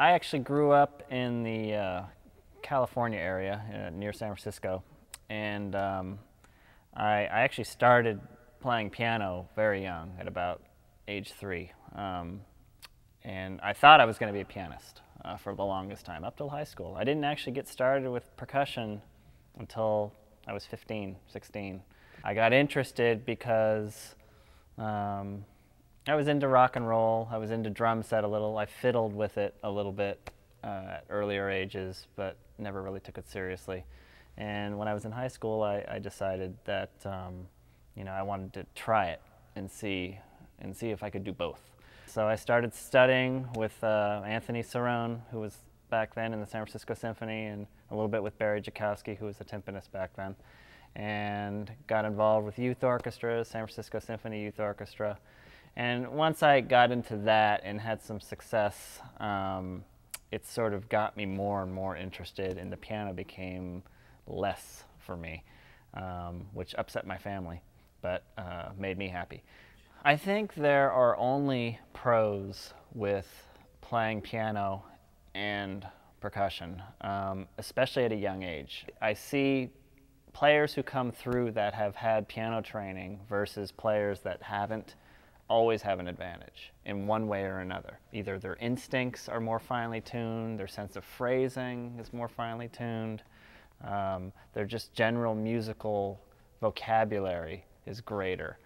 I actually grew up in the uh, California area uh, near San Francisco, and um, I, I, actually started playing piano very young, at about age three. Um, and I thought I was going to be a pianist uh, for the longest time, up till high school. I didn't actually get started with percussion until I was 15, 16. I got interested because um, I was into rock and roll. I was into drum set a little. I fiddled with it a little bit uh, at earlier ages, but never really took it seriously. And when I was in high school, I, I decided that um, you know I wanted to try it and see and see if I could do both. So I started studying with uh, Anthony Cirone, who was back then in the San Francisco Symphony, and a little bit with Barry Jekowsky, who was a timpanist back then, and got involved with youth orchestras, San Francisco Symphony Youth Orchestra, and once I got into that and had some success, um, it sort of got me more and more interested, and the piano became less for me, um, which upset my family, but uh, made me happy. I think there are only pros with playing piano and percussion, um, especially at a young age. I see players who come through that have had piano training versus players that haven't always have an advantage in one way or another. Either their instincts are more finely tuned, their sense of phrasing is more finely tuned, um, their just general musical vocabulary is greater.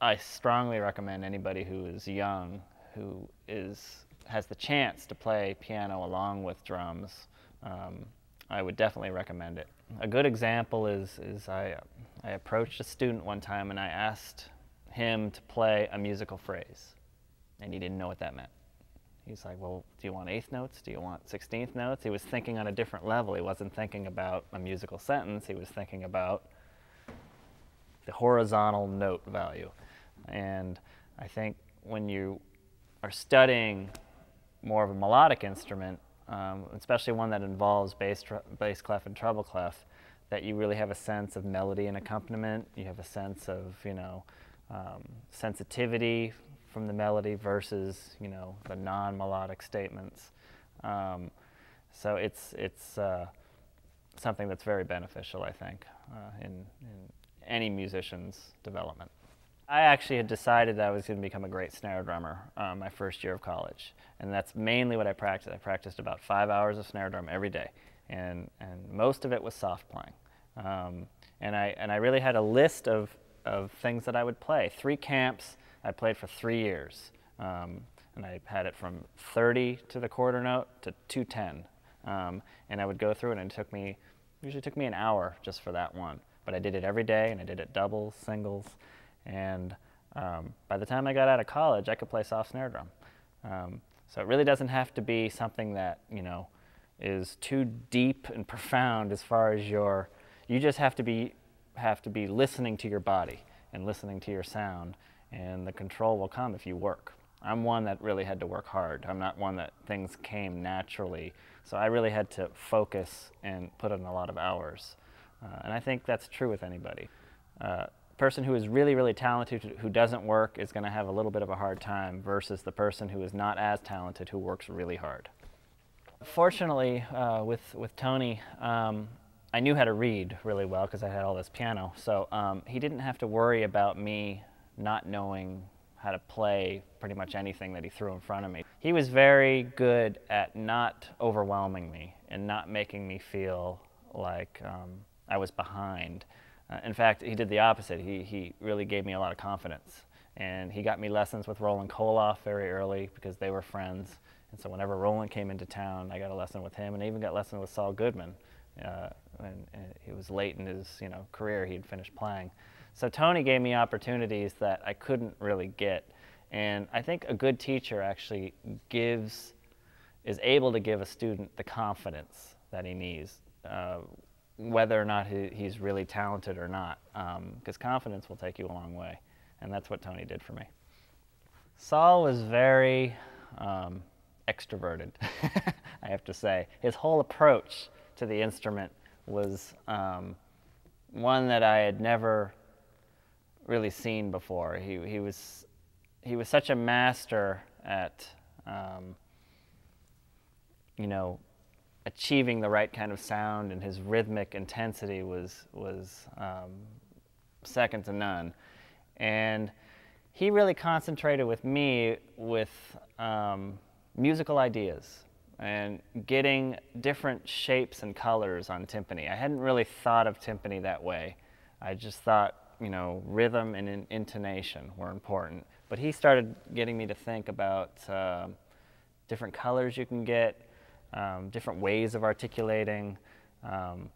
I strongly recommend anybody who is young, who is has the chance to play piano along with drums. Um, I would definitely recommend it. A good example is, is I, I approached a student one time and I asked him to play a musical phrase. And he didn't know what that meant. He's like, well, do you want eighth notes? Do you want 16th notes? He was thinking on a different level. He wasn't thinking about a musical sentence. He was thinking about the horizontal note value. And I think when you are studying more of a melodic instrument, um, especially one that involves bass, bass clef and treble clef, that you really have a sense of melody and accompaniment. You have a sense of, you know, um, sensitivity from the melody versus you know the non-melodic statements. Um, so it's it's uh, something that's very beneficial, I think, uh, in, in any musician's development. I actually had decided that I was going to become a great snare drummer uh, my first year of college, and that's mainly what I practiced. I practiced about five hours of snare drum every day, and and most of it was soft playing. Um, and I and I really had a list of of things that I would play. Three camps I played for three years. Um, and I had it from 30 to the quarter note to 210. Um, and I would go through it and it took me, usually took me an hour just for that one. But I did it every day and I did it doubles, singles. And um, by the time I got out of college, I could play soft snare drum. Um, so it really doesn't have to be something that, you know, is too deep and profound as far as your, you just have to be have to be listening to your body and listening to your sound, and the control will come if you work. I'm one that really had to work hard. I'm not one that things came naturally. So I really had to focus and put in a lot of hours. Uh, and I think that's true with anybody. Uh, person who is really, really talented who doesn't work is going to have a little bit of a hard time versus the person who is not as talented who works really hard. Fortunately, uh, with, with Tony, um, I knew how to read really well because I had all this piano. So um, he didn't have to worry about me not knowing how to play pretty much anything that he threw in front of me. He was very good at not overwhelming me and not making me feel like um, I was behind. Uh, in fact, he did the opposite. He, he really gave me a lot of confidence. And he got me lessons with Roland Kohloff very early because they were friends. And so whenever Roland came into town, I got a lesson with him and I even got lessons with Saul Goodman uh, and, and he was late in his you know career. He had finished playing, so Tony gave me opportunities that I couldn't really get. And I think a good teacher actually gives, is able to give a student the confidence that he needs, uh, whether or not he, he's really talented or not, because um, confidence will take you a long way. And that's what Tony did for me. Saul was very um, extroverted, I have to say. His whole approach to the instrument was um, one that I had never really seen before. He, he, was, he was such a master at, um, you know, achieving the right kind of sound and his rhythmic intensity was was um, second to none. And he really concentrated with me with um, musical ideas and getting different shapes and colors on timpani. I hadn't really thought of timpani that way. I just thought, you know, rhythm and in intonation were important. But he started getting me to think about uh, different colors you can get, um, different ways of articulating, um,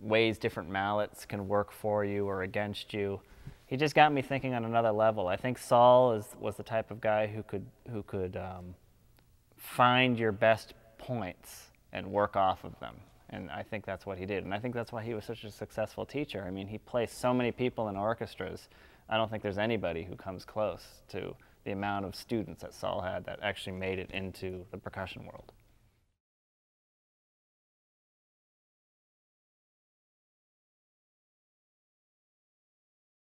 ways different mallets can work for you or against you. He just got me thinking on another level. I think Saul is, was the type of guy who could, who could um, find your best points and work off of them. And I think that's what he did. And I think that's why he was such a successful teacher. I mean, he placed so many people in orchestras. I don't think there's anybody who comes close to the amount of students that Saul had that actually made it into the percussion world.